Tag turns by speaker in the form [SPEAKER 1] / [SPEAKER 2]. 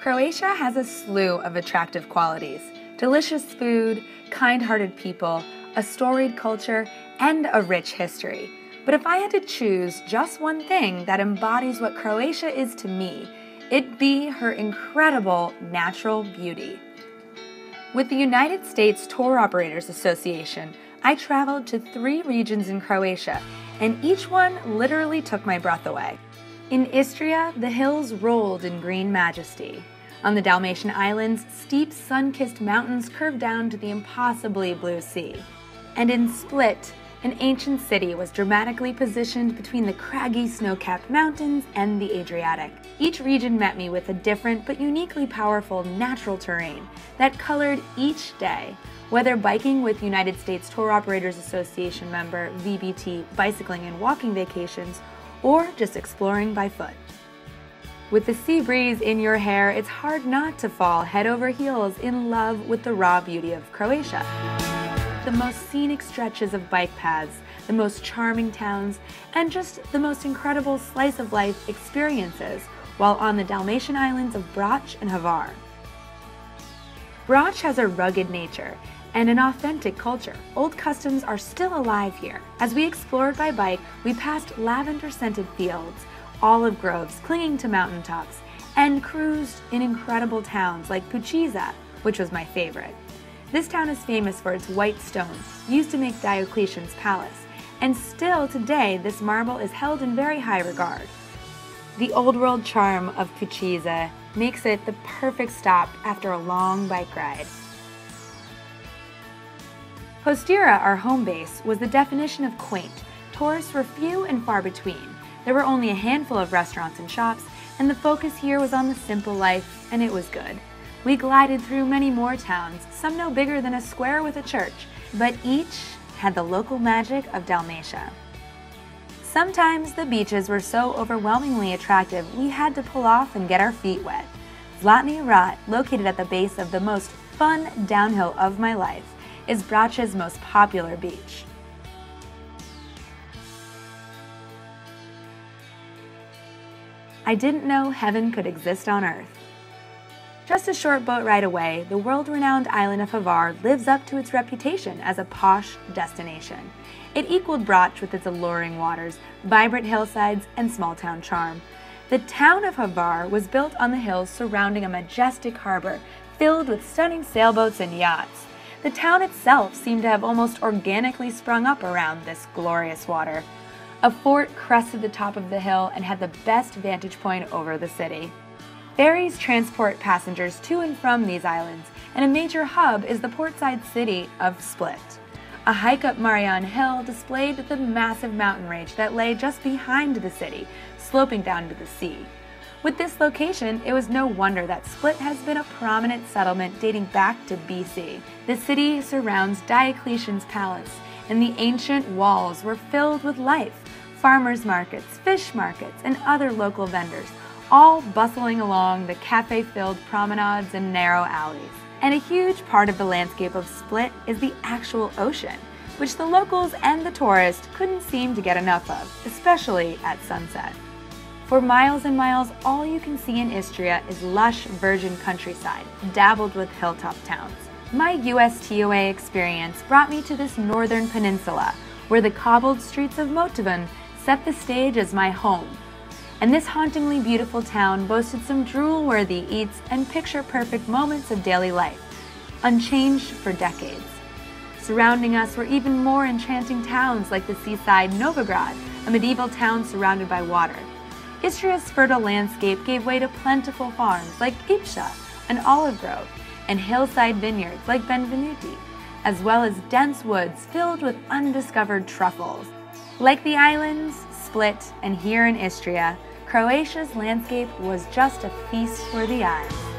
[SPEAKER 1] Croatia has a slew of attractive qualities delicious food, kind hearted people, a storied culture, and a rich history. But if I had to choose just one thing that embodies what Croatia is to me, it'd be her incredible natural beauty. With the United States Tour Operators Association, I traveled to three regions in Croatia, and each one literally took my breath away. In Istria, the hills rolled in green majesty. On the Dalmatian Islands, steep sun kissed mountains curved down to the impossibly blue sea. And in Split, an ancient city was dramatically positioned between the craggy snow capped mountains and the Adriatic. Each region met me with a different but uniquely powerful natural terrain that colored each day. Whether biking with United States Tour Operators Association member VBT bicycling and walking vacations, or just exploring by foot. With the sea breeze in your hair, it's hard not to fall head over heels in love with the raw beauty of Croatia. The most scenic stretches of bike paths, the most charming towns, and just the most incredible slice of life experiences while on the Dalmatian islands of Brač and Hvar. Brač has a rugged nature and an authentic culture. Old customs are still alive here. As we explored by bike, we passed lavender scented fields, olive groves clinging to mountaintops, and cruised in incredible towns like Pučišća, which was my favorite. This town is famous for its white stone, used to make Diocletian's palace, and still today this marble is held in very high regard. The old world charm of Pučišća makes it the perfect stop after a long bike ride. Postira, our home base, was the definition of quaint. Tourists were few and far between. There were only a handful of restaurants and shops, and the focus here was on the simple life, and it was good. We glided through many more towns, some no bigger than a square with a church, but each had the local magic of Dalmatia. Sometimes the beaches were so overwhelmingly attractive we had to pull off and get our feet wet. Zlatni Rat, located at the base of the most fun downhill of my life, is Brač's most popular beach. I didn't know heaven could exist on Earth. Just a short boat ride away, the world renowned island of Hvar lives up to its reputation as a posh destination. It equaled Brač with its alluring waters, vibrant hillsides, and small town charm. The town of Hvar was built on the hills surrounding a majestic harbor filled with stunning sailboats and yachts. The town itself seemed to have almost organically sprung up around this glorious water. A fort crested the top of the hill and had the best vantage point over the city. Ferries transport passengers to and from these islands, and a major hub is the portside city of Split. A hike up Marjan Hill displayed the massive mountain range that lay just behind the city, sloping down to the sea. With this location, it was no wonder that Split has been a prominent settlement dating back to BC. The city surrounds Diocletian's palace, and the ancient walls were filled with life farmers markets, fish markets, and other local vendors, all bustling along the cafe filled promenades and narrow alleys. And a huge part of the landscape of Split is the actual ocean, which the locals and the tourists couldn't seem to get enough of, especially at sunset. For miles and miles, all you can see in Istria is lush virgin countryside, dabbled with hilltop towns. My USTOA experience brought me to this northern peninsula, where the cobbled streets of Motovun set the stage as my home. And this hauntingly beautiful town boasted some drool worthy eats and picture perfect moments of daily life, unchanged for decades. Surrounding us were even more enchanting towns like the seaside Novigrad, a medieval town surrounded by water. Istria's fertile landscape gave way to plentiful farms like Ipša, an olive grove, and hillside vineyards like Benvenuti, as well as dense woods filled with undiscovered truffles. Like the islands, Split, and here in Istria, Croatia's landscape was just a feast for the eyes.